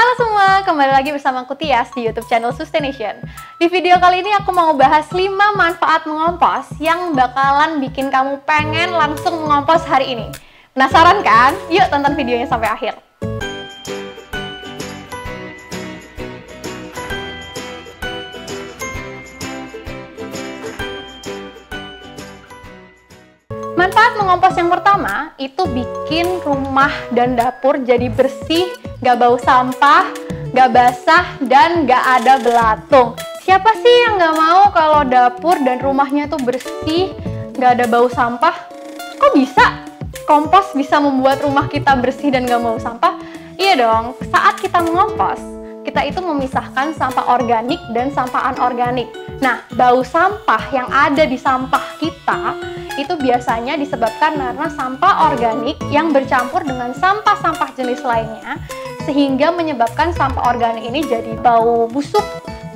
Halo semua, kembali lagi bersama aku Tias di YouTube channel Sustaination. Di video kali ini aku mau bahas 5 manfaat mengompos yang bakalan bikin kamu pengen langsung mengompos hari ini. Penasaran kan? Yuk tonton videonya sampai akhir. Manfaat mengompos yang pertama itu bikin rumah dan dapur jadi bersih, gak bau sampah, gak basah, dan gak ada belatung. Siapa sih yang gak mau kalau dapur dan rumahnya tuh bersih, gak ada bau sampah? Kok bisa? Kompos bisa membuat rumah kita bersih dan gak bau sampah? Iya dong, saat kita mengompos, kita itu memisahkan sampah organik dan sampah anorganik. Nah, bau sampah yang ada di sampah kita itu biasanya disebabkan karena sampah organik yang bercampur dengan sampah-sampah jenis lainnya sehingga menyebabkan sampah organik ini jadi bau busuk,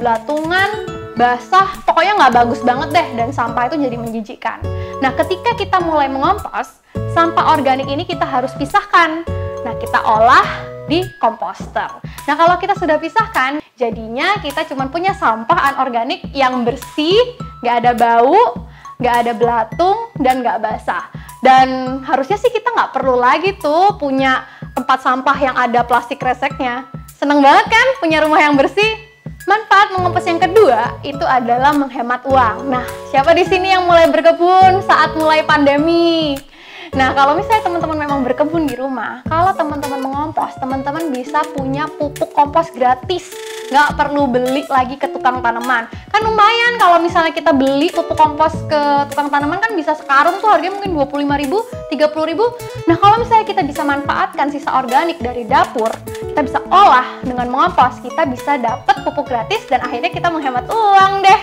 belatungan, basah, pokoknya nggak bagus banget deh dan sampah itu jadi menjijikkan. Nah, ketika kita mulai mengompos, sampah organik ini kita harus pisahkan. Nah, kita olah di komposter. Nah, kalau kita sudah pisahkan, jadinya kita cuma punya sampah anorganik yang bersih, nggak ada bau, nggak ada belatung dan nggak basah. Dan harusnya sih kita nggak perlu lagi tuh punya tempat sampah yang ada plastik reseknya. Seneng banget kan punya rumah yang bersih? Manfaat mengompos yang kedua itu adalah menghemat uang. Nah, siapa di sini yang mulai berkebun saat mulai pandemi? Nah, kalau misalnya teman-teman memang berkebun di rumah, kalau teman-teman mengompos, teman-teman bisa punya pupuk kompos gratis nggak perlu beli lagi ke tukang tanaman. Kan lumayan kalau misalnya kita beli pupuk kompos ke tukang tanaman kan bisa sekarung tuh harganya mungkin 25 ribu 30 ribu. Nah kalau misalnya kita bisa manfaatkan sisa organik dari dapur kita bisa olah dengan mengompos kita bisa dapat pupuk gratis dan akhirnya kita menghemat uang deh.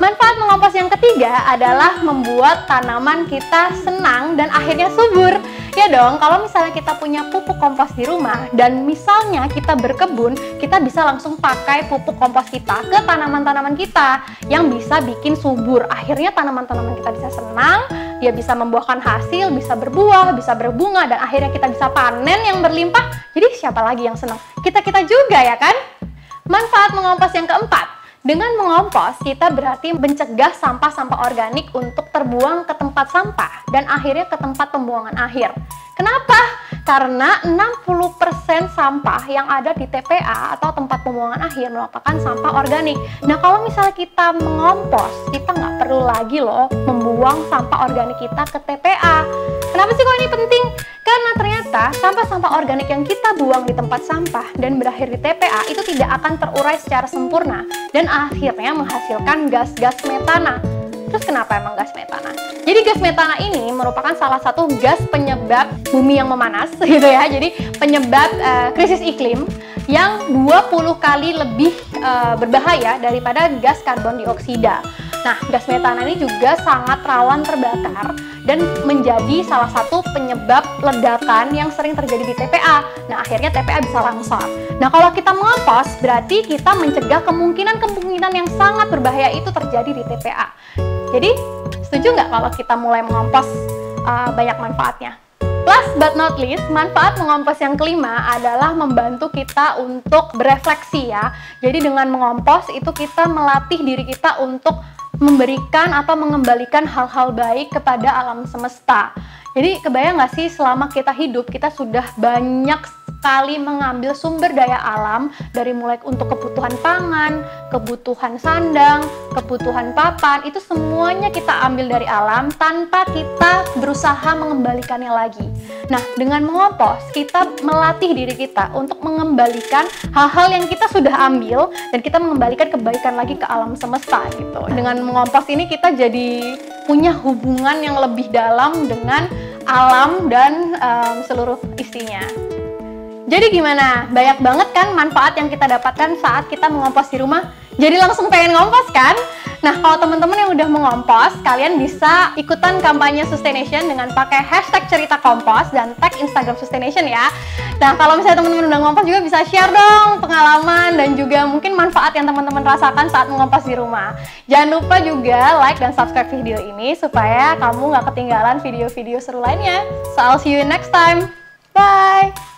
Manfaat mengompos yang ketiga adalah membuat tanaman kita senang dan akhirnya subur. Ya dong, kalau misalnya kita punya pupuk kompos di rumah dan misalnya kita berkebun, kita bisa langsung pakai pupuk kompos kita ke tanaman-tanaman kita yang bisa bikin subur. Akhirnya tanaman-tanaman kita bisa senang, dia bisa membuahkan hasil, bisa berbuah, bisa berbunga, dan akhirnya kita bisa panen yang berlimpah. Jadi siapa lagi yang senang? Kita-kita juga ya kan? Manfaat mengompos yang keempat, dengan mengompos, kita berarti mencegah sampah-sampah organik untuk terbuang ke tempat sampah dan akhirnya ke tempat pembuangan akhir. Kenapa? Karena 60% sampah yang ada di TPA atau tempat pembuangan akhir merupakan sampah organik. Nah, kalau misalnya kita mengompos, kita nggak perlu lagi loh membuang sampah organik kita ke TPA. Kenapa sih kok ini penting? Karena ternyata sampah-sampah organik yang kita buang di tempat sampah dan berakhir di TPA itu tidak akan terurai secara sempurna dan akhirnya menghasilkan gas-gas metana. Terus kenapa emang gas metana? Jadi gas metana ini merupakan salah satu gas penyebab bumi yang memanas gitu ya. Jadi penyebab uh, krisis iklim yang 20 kali lebih uh, berbahaya daripada gas karbon dioksida. Nah, gas metana ini juga sangat rawan terbakar dan menjadi salah satu penyebab ledakan yang sering terjadi di TPA. Nah, akhirnya TPA bisa longsor. Nah, kalau kita mengompos, berarti kita mencegah kemungkinan-kemungkinan yang sangat berbahaya itu terjadi di TPA. Jadi, setuju nggak kalau kita mulai mengompos uh, banyak manfaatnya? Last but not least, manfaat mengompos yang kelima adalah membantu kita untuk berefleksi ya. Jadi dengan mengompos itu kita melatih diri kita untuk memberikan atau mengembalikan hal-hal baik kepada alam semesta. Jadi kebayang nggak sih selama kita hidup kita sudah banyak sekali mengambil sumber daya alam dari mulai untuk kebutuhan pangan, kebutuhan sandang, kebutuhan papan, itu semuanya kita ambil dari alam tanpa kita berusaha mengembalikannya lagi. Nah, dengan mengompos, kita melatih diri kita untuk mengembalikan hal-hal yang kita sudah ambil dan kita mengembalikan kebaikan lagi ke alam semesta gitu. Dengan mengompos ini kita jadi punya hubungan yang lebih dalam dengan alam dan um, seluruh isinya. Jadi gimana? Banyak banget kan manfaat yang kita dapatkan saat kita mengompos di rumah? Jadi langsung pengen ngompos kan? Nah, kalau teman-teman yang udah mengompos, kalian bisa ikutan kampanye Sustaination dengan pakai hashtag cerita kompos dan tag Instagram Sustaination ya. Nah, kalau misalnya teman-teman udah ngompos juga bisa share dong pengalaman dan juga mungkin manfaat yang teman-teman rasakan saat mengompos di rumah. Jangan lupa juga like dan subscribe video ini supaya kamu nggak ketinggalan video-video seru lainnya. So, I'll see you next time. Bye!